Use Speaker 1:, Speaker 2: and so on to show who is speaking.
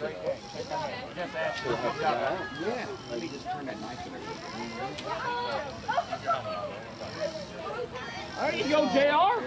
Speaker 1: Yeah, let me just turn that knife in there.
Speaker 2: There you go, JR.